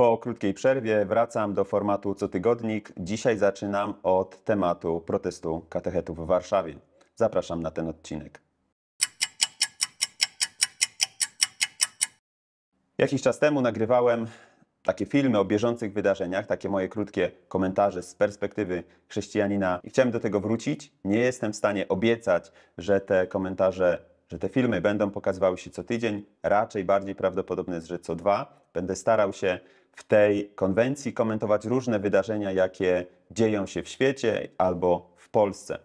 Po krótkiej przerwie wracam do formatu co tygodnik. Dzisiaj zaczynam od tematu protestu katechetów w Warszawie. Zapraszam na ten odcinek. Jakiś czas temu nagrywałem takie filmy o bieżących wydarzeniach, takie moje krótkie komentarze z perspektywy chrześcijanina i chciałem do tego wrócić. Nie jestem w stanie obiecać, że te komentarze, że te filmy będą pokazywały się co tydzień. Raczej bardziej prawdopodobne jest, że co dwa. Będę starał się w tej konwencji komentować różne wydarzenia, jakie dzieją się w świecie albo w Polsce.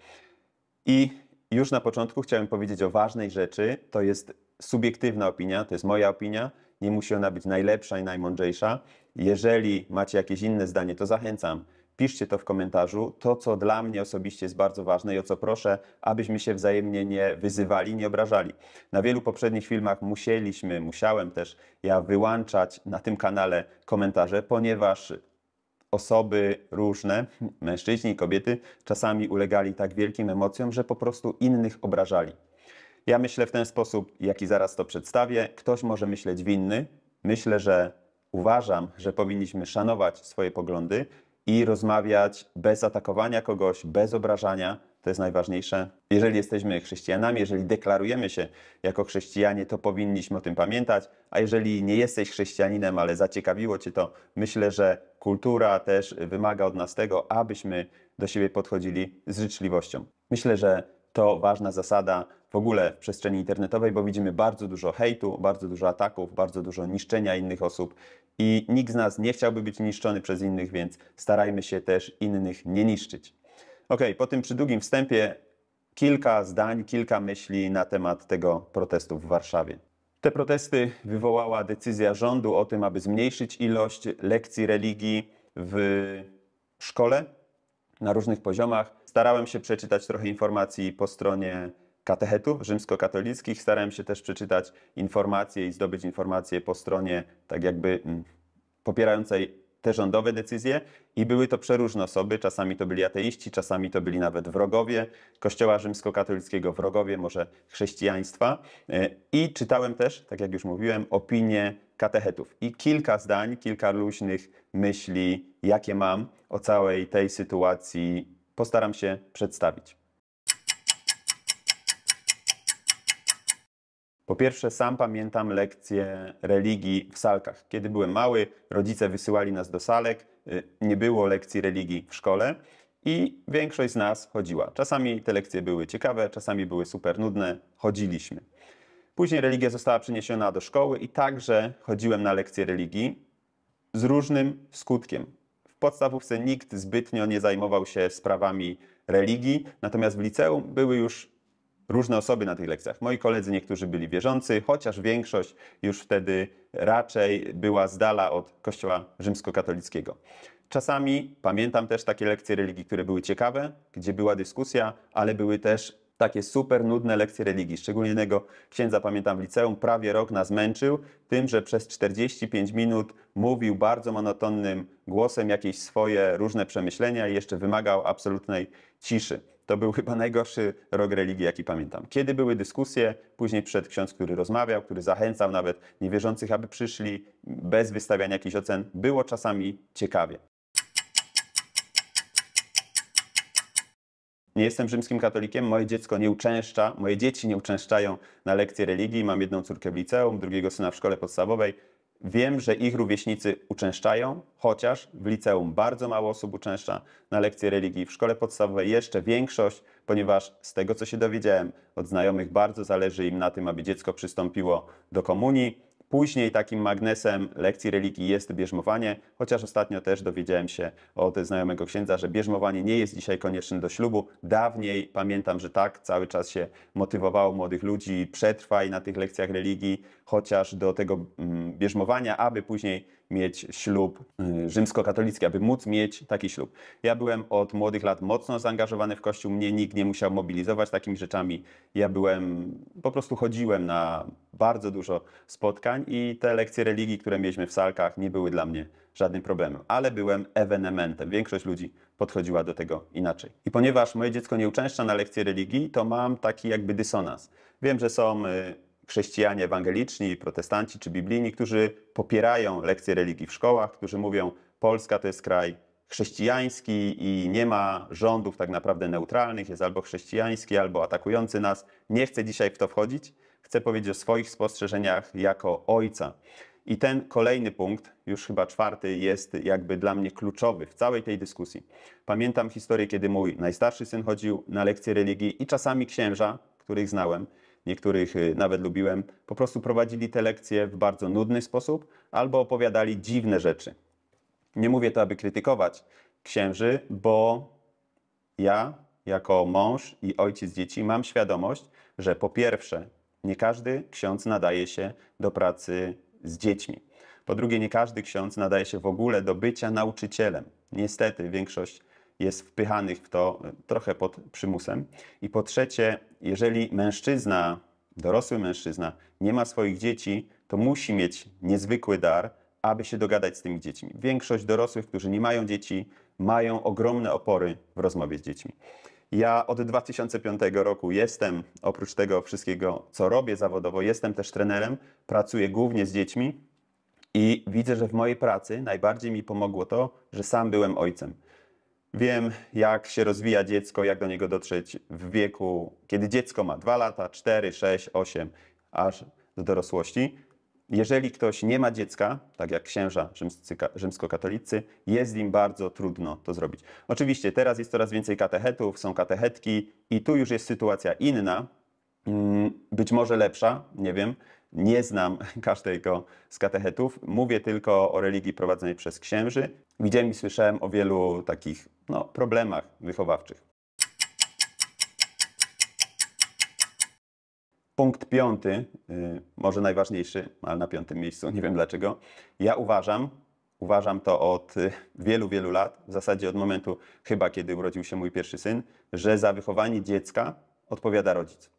I już na początku chciałem powiedzieć o ważnej rzeczy. To jest subiektywna opinia, to jest moja opinia. Nie musi ona być najlepsza i najmądrzejsza. Jeżeli macie jakieś inne zdanie, to zachęcam. Piszcie to w komentarzu. To, co dla mnie osobiście jest bardzo ważne i o co proszę, abyśmy się wzajemnie nie wyzywali, nie obrażali. Na wielu poprzednich filmach musieliśmy, musiałem też ja wyłączać na tym kanale komentarze, ponieważ osoby różne, mężczyźni i kobiety, czasami ulegali tak wielkim emocjom, że po prostu innych obrażali. Ja myślę w ten sposób, jaki zaraz to przedstawię. Ktoś może myśleć winny. Myślę, że uważam, że powinniśmy szanować swoje poglądy i rozmawiać bez atakowania kogoś, bez obrażania. To jest najważniejsze. Jeżeli jesteśmy chrześcijanami, jeżeli deklarujemy się jako chrześcijanie, to powinniśmy o tym pamiętać. A jeżeli nie jesteś chrześcijaninem, ale zaciekawiło Cię to, myślę, że kultura też wymaga od nas tego, abyśmy do siebie podchodzili z życzliwością. Myślę, że to ważna zasada w ogóle w przestrzeni internetowej, bo widzimy bardzo dużo hejtu, bardzo dużo ataków, bardzo dużo niszczenia innych osób i nikt z nas nie chciałby być niszczony przez innych, więc starajmy się też innych nie niszczyć. Ok, po tym przydługim wstępie kilka zdań, kilka myśli na temat tego protestu w Warszawie. Te protesty wywołała decyzja rządu o tym, aby zmniejszyć ilość lekcji religii w szkole na różnych poziomach. Starałem się przeczytać trochę informacji po stronie katechetów rzymskokatolickich. Starałem się też przeczytać informacje i zdobyć informacje po stronie tak jakby mm, popierającej te rządowe decyzje i były to przeróżne osoby, czasami to byli ateiści, czasami to byli nawet wrogowie Kościoła rzymskokatolickiego, wrogowie może chrześcijaństwa. E, I czytałem też, tak jak już mówiłem, opinie katechetów i kilka zdań, kilka luźnych myśli, jakie mam o całej tej sytuacji, postaram się przedstawić. Po pierwsze, sam pamiętam lekcje religii w salkach. Kiedy byłem mały, rodzice wysyłali nas do salek, y, nie było lekcji religii w szkole i większość z nas chodziła. Czasami te lekcje były ciekawe, czasami były super nudne, chodziliśmy. Później religia została przeniesiona do szkoły i także chodziłem na lekcje religii z różnym skutkiem. W podstawówce nikt zbytnio nie zajmował się sprawami religii, natomiast w liceum były już różne osoby na tych lekcjach. Moi koledzy niektórzy byli wierzący, chociaż większość już wtedy raczej była z dala od kościoła rzymskokatolickiego. Czasami pamiętam też takie lekcje religii, które były ciekawe, gdzie była dyskusja, ale były też takie super nudne lekcje religii. Szczególnie jednego księdza pamiętam w liceum, prawie rok nas męczył tym, że przez 45 minut mówił bardzo monotonnym głosem jakieś swoje różne przemyślenia i jeszcze wymagał absolutnej ciszy. To był chyba najgorszy rok religii, jaki pamiętam. Kiedy były dyskusje, później przed ksiądz, który rozmawiał, który zachęcał nawet niewierzących, aby przyszli bez wystawiania jakichś ocen, było czasami ciekawie. Nie jestem rzymskim katolikiem, moje dziecko nie uczęszcza, moje dzieci nie uczęszczają na lekcje religii. Mam jedną córkę w liceum, drugiego syna w szkole podstawowej. Wiem, że ich rówieśnicy uczęszczają, chociaż w liceum bardzo mało osób uczęszcza na lekcje religii, w szkole podstawowej jeszcze większość, ponieważ z tego co się dowiedziałem od znajomych, bardzo zależy im na tym, aby dziecko przystąpiło do komunii. Później takim magnesem lekcji religii jest bierzmowanie, chociaż ostatnio też dowiedziałem się od znajomego księdza, że bierzmowanie nie jest dzisiaj konieczne do ślubu. Dawniej pamiętam, że tak, cały czas się motywowało młodych ludzi, przetrwaj na tych lekcjach religii, chociaż do tego mm, bierzmowania, aby później mieć ślub y, rzymskokatolicki, aby móc mieć taki ślub. Ja byłem od młodych lat mocno zaangażowany w Kościół, mnie nikt nie musiał mobilizować takimi rzeczami. Ja byłem, po prostu chodziłem na bardzo dużo spotkań i te lekcje religii, które mieliśmy w salkach, nie były dla mnie żadnym problemem, ale byłem ewenementem. Większość ludzi podchodziła do tego inaczej. I ponieważ moje dziecko nie uczęszcza na lekcje religii, to mam taki jakby dysonans. Wiem, że są y, chrześcijanie ewangeliczni, protestanci czy biblijni, którzy popierają lekcje religii w szkołach, którzy mówią, Polska to jest kraj chrześcijański i nie ma rządów tak naprawdę neutralnych, jest albo chrześcijański, albo atakujący nas. Nie chcę dzisiaj w to wchodzić. Chcę powiedzieć o swoich spostrzeżeniach jako ojca. I ten kolejny punkt, już chyba czwarty, jest jakby dla mnie kluczowy w całej tej dyskusji. Pamiętam historię, kiedy mój najstarszy syn chodził na lekcje religii i czasami księża, których znałem, niektórych y, nawet lubiłem, po prostu prowadzili te lekcje w bardzo nudny sposób albo opowiadali dziwne rzeczy. Nie mówię to, aby krytykować księży, bo ja, jako mąż i ojciec dzieci, mam świadomość, że po pierwsze, nie każdy ksiądz nadaje się do pracy z dziećmi. Po drugie, nie każdy ksiądz nadaje się w ogóle do bycia nauczycielem. Niestety, większość jest wpychanych w to trochę pod przymusem. I po trzecie, jeżeli mężczyzna, dorosły mężczyzna, nie ma swoich dzieci, to musi mieć niezwykły dar, aby się dogadać z tymi dziećmi. Większość dorosłych, którzy nie mają dzieci, mają ogromne opory w rozmowie z dziećmi. Ja od 2005 roku jestem, oprócz tego wszystkiego, co robię zawodowo, jestem też trenerem, pracuję głównie z dziećmi i widzę, że w mojej pracy najbardziej mi pomogło to, że sam byłem ojcem. Wiem, jak się rozwija dziecko, jak do niego dotrzeć w wieku, kiedy dziecko ma 2 lata, 4, 6, 8, aż do dorosłości. Jeżeli ktoś nie ma dziecka, tak jak księża rzymskokatolicy, jest im bardzo trudno to zrobić. Oczywiście teraz jest coraz więcej katechetów, są katechetki i tu już jest sytuacja inna, mm, być może lepsza, nie wiem. Nie znam każdego z katechetów. Mówię tylko o religii prowadzonej przez księży. Widziałem i słyszałem o wielu takich no, problemach wychowawczych. Punkt piąty, y, może najważniejszy, ale na piątym miejscu, nie wiem dlaczego. Ja uważam, uważam to od y, wielu, wielu lat, w zasadzie od momentu chyba, kiedy urodził się mój pierwszy syn, że za wychowanie dziecka odpowiada rodzic.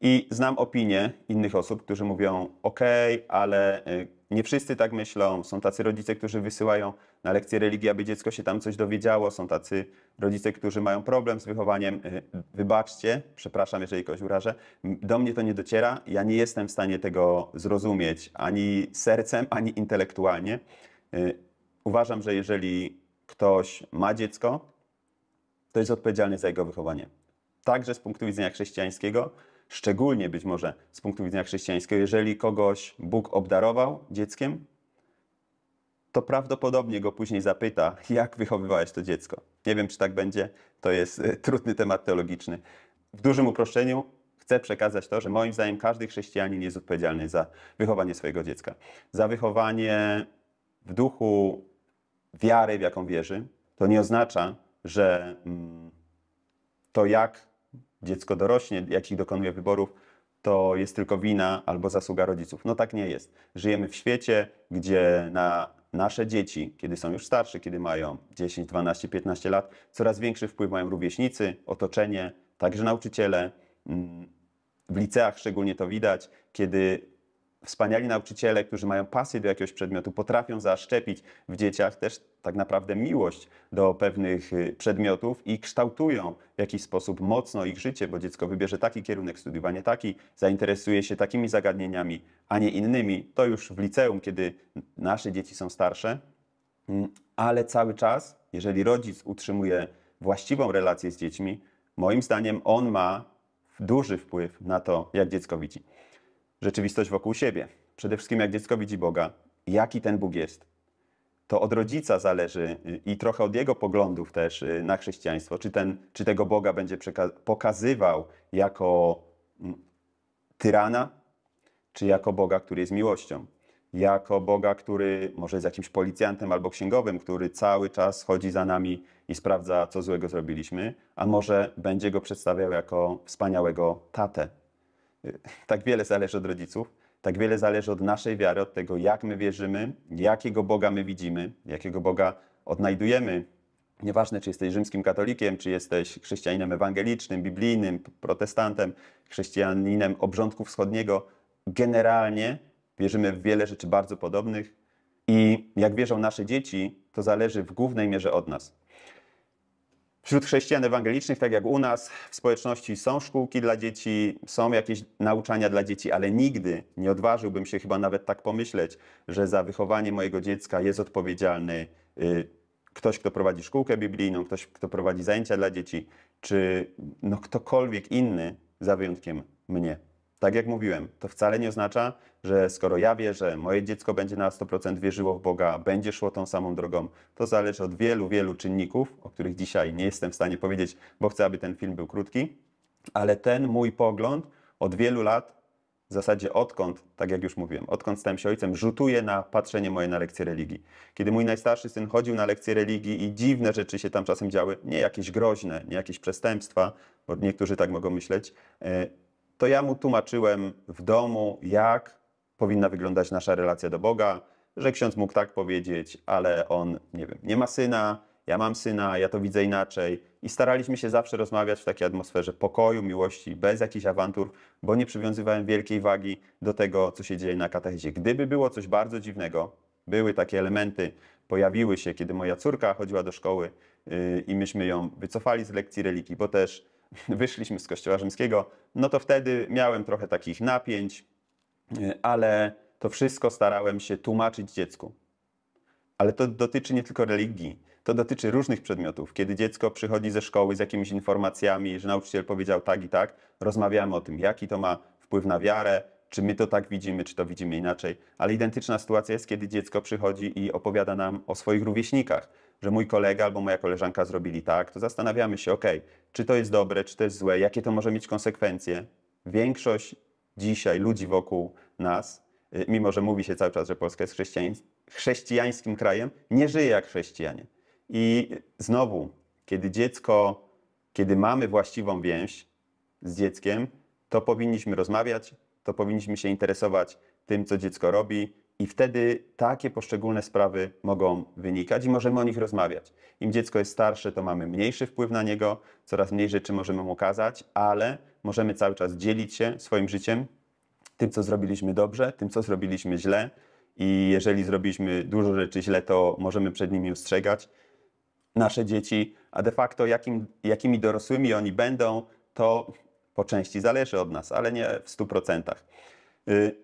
I znam opinie innych osób, którzy mówią: OK, ale y, nie wszyscy tak myślą. Są tacy rodzice, którzy wysyłają na lekcje religii, aby dziecko się tam coś dowiedziało. Są tacy rodzice, którzy mają problem z wychowaniem. Y, wybaczcie, przepraszam, jeżeli kogoś urażę. Do mnie to nie dociera. Ja nie jestem w stanie tego zrozumieć ani sercem, ani intelektualnie. Y, uważam, że jeżeli ktoś ma dziecko, to jest odpowiedzialny za jego wychowanie. Także z punktu widzenia chrześcijańskiego szczególnie być może z punktu widzenia chrześcijańskiego, jeżeli kogoś Bóg obdarował dzieckiem, to prawdopodobnie go później zapyta, jak wychowywałeś to dziecko. Nie wiem, czy tak będzie, to jest e, trudny temat teologiczny. W dużym uproszczeniu chcę przekazać to, że moim zdaniem każdy chrześcijanin jest odpowiedzialny za wychowanie swojego dziecka. Za wychowanie w duchu wiary, w jaką wierzy. To nie oznacza, że mm, to jak dziecko dorośnie, jakich dokonuje wyborów, to jest tylko wina albo zasługa rodziców. No tak nie jest. Żyjemy w świecie, gdzie na nasze dzieci, kiedy są już starsze, kiedy mają 10, 12, 15 lat, coraz większy wpływ mają rówieśnicy, otoczenie, także nauczyciele. Mm, w liceach szczególnie to widać, kiedy wspaniali nauczyciele, którzy mają pasję do jakiegoś przedmiotu, potrafią zaszczepić w dzieciach też tak naprawdę miłość do pewnych y, przedmiotów i kształtują w jakiś sposób mocno ich życie, bo dziecko wybierze taki kierunek studiowania, taki, zainteresuje się takimi zagadnieniami, a nie innymi. To już w liceum, kiedy nasze dzieci są starsze, mm, ale cały czas, jeżeli rodzic utrzymuje właściwą relację z dziećmi, moim zdaniem on ma duży wpływ na to, jak dziecko widzi rzeczywistość wokół siebie. Przede wszystkim jak dziecko widzi Boga, jaki ten Bóg jest. To od rodzica zależy y, i trochę od jego poglądów też y, na chrześcijaństwo, czy, ten, czy tego Boga będzie pokazywał jako mm, tyrana, czy jako Boga, który jest miłością. Jako Boga, który może jest jakimś policjantem albo księgowym, który cały czas chodzi za nami i sprawdza, co złego zrobiliśmy, a może będzie go przedstawiał jako wspaniałego tatę, tak wiele zależy od rodziców, tak wiele zależy od naszej wiary, od tego, jak my wierzymy, jakiego Boga my widzimy, jakiego Boga odnajdujemy. Nieważne, czy jesteś rzymskim katolikiem, czy jesteś chrześcijaninem ewangelicznym, biblijnym, protestantem, chrześcijaninem obrządku wschodniego, generalnie wierzymy w wiele rzeczy bardzo podobnych i jak wierzą nasze dzieci, to zależy w głównej mierze od nas. Wśród chrześcijan ewangelicznych, tak jak u nas, w społeczności są szkółki dla dzieci, są jakieś nauczania dla dzieci, ale nigdy nie odważyłbym się chyba nawet tak pomyśleć, że za wychowanie mojego dziecka jest odpowiedzialny y, ktoś, kto prowadzi szkółkę biblijną, ktoś, kto prowadzi zajęcia dla dzieci, czy no, ktokolwiek inny, za wyjątkiem mnie. Tak jak mówiłem, to wcale nie oznacza, że skoro ja wierzę, moje dziecko będzie na 100% wierzyło w Boga, będzie szło tą samą drogą. To zależy od wielu, wielu czynników, o których dzisiaj nie jestem w stanie powiedzieć, bo chcę, aby ten film był krótki. Ale ten mój pogląd od wielu lat, w zasadzie odkąd, tak jak już mówiłem, odkąd stałem się ojcem, rzutuje na patrzenie moje na lekcje religii. Kiedy mój najstarszy syn chodził na lekcje religii i dziwne rzeczy się tam czasem działy, nie jakieś groźne, nie jakieś przestępstwa, bo niektórzy tak mogą myśleć, e, to ja mu tłumaczyłem w domu, jak powinna wyglądać nasza relacja do Boga, że ksiądz mógł tak powiedzieć, ale on, nie wiem, nie ma syna, ja mam syna, ja to widzę inaczej. I staraliśmy się zawsze rozmawiać w takiej atmosferze pokoju, miłości, bez jakichś awantur, bo nie przywiązywałem wielkiej wagi do tego, co się dzieje na katechezie. Gdyby było coś bardzo dziwnego, były takie elementy, pojawiły się, kiedy moja córka chodziła do szkoły yy, i myśmy ją wycofali z lekcji religii, bo też wyszliśmy z Kościoła Rzymskiego, no to wtedy miałem trochę takich napięć, yy, ale to wszystko starałem się tłumaczyć dziecku. Ale to dotyczy nie tylko religii, to dotyczy różnych przedmiotów. Kiedy dziecko przychodzi ze szkoły z jakimiś informacjami, że nauczyciel powiedział tak i tak, rozmawiamy o tym, jaki to ma wpływ na wiarę, czy my to tak widzimy, czy to widzimy inaczej. Ale identyczna sytuacja jest, kiedy dziecko przychodzi i opowiada nam o swoich rówieśnikach, że mój kolega albo moja koleżanka zrobili tak, to zastanawiamy się, ok, czy to jest dobre, czy to jest złe, jakie to może mieć konsekwencje. Większość dzisiaj ludzi wokół nas, y, mimo że mówi się cały czas, że Polska jest chrześcijań, chrześcijańskim krajem, nie żyje jak chrześcijanie. I znowu, kiedy dziecko, kiedy mamy właściwą więź z dzieckiem, to powinniśmy rozmawiać, to powinniśmy się interesować tym, co dziecko robi, i wtedy takie poszczególne sprawy mogą wynikać i możemy o nich rozmawiać. Im dziecko jest starsze, to mamy mniejszy wpływ na niego, coraz mniej rzeczy możemy mu kazać, ale możemy cały czas dzielić się swoim życiem, tym, co zrobiliśmy dobrze, tym, co zrobiliśmy źle. I jeżeli zrobiliśmy dużo rzeczy źle, to możemy przed nimi ostrzegać nasze dzieci, a de facto jakim, jakimi dorosłymi oni będą, to po części zależy od nas, ale nie w 100%. Y,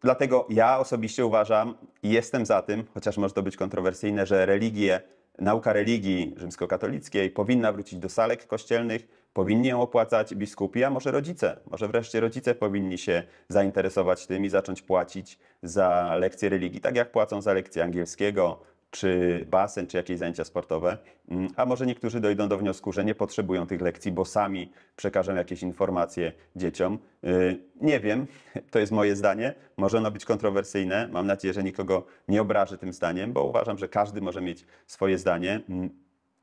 Dlatego ja osobiście uważam i jestem za tym, chociaż może to być kontrowersyjne, że religie, nauka religii rzymskokatolickiej powinna wrócić do salek kościelnych, powinni ją opłacać biskupi, a może rodzice. Może wreszcie rodzice powinni się zainteresować tym i zacząć płacić za lekcje religii, tak jak płacą za lekcje angielskiego, czy basen, czy jakieś zajęcia sportowe. Mm, a może niektórzy dojdą do wniosku, że nie potrzebują tych lekcji, bo sami przekażą jakieś informacje dzieciom. Y, nie wiem, to jest moje zdanie. Może ono być kontrowersyjne. Mam nadzieję, że nikogo nie obrażę tym zdaniem, bo uważam, że każdy może mieć swoje zdanie. Mm,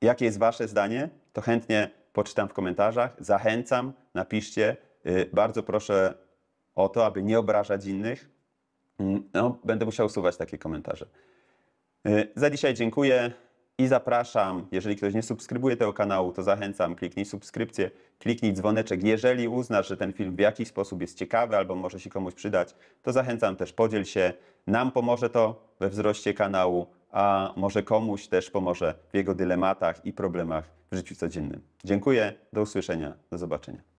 jakie jest Wasze zdanie? To chętnie poczytam w komentarzach. Zachęcam, napiszcie. Y, bardzo proszę o to, aby nie obrażać innych. Mm, no, będę musiał usuwać takie komentarze. Y, za dzisiaj dziękuję i zapraszam. Jeżeli ktoś nie subskrybuje tego kanału, to zachęcam, kliknij subskrypcję, kliknij dzwoneczek. Jeżeli uznasz, że ten film w jakiś sposób jest ciekawy albo może się komuś przydać, to zachęcam też, podziel się. Nam pomoże to we wzroście kanału, a może komuś też pomoże w jego dylematach i problemach w życiu codziennym. Dziękuję, do usłyszenia, do zobaczenia.